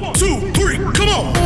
One, two, three, come on.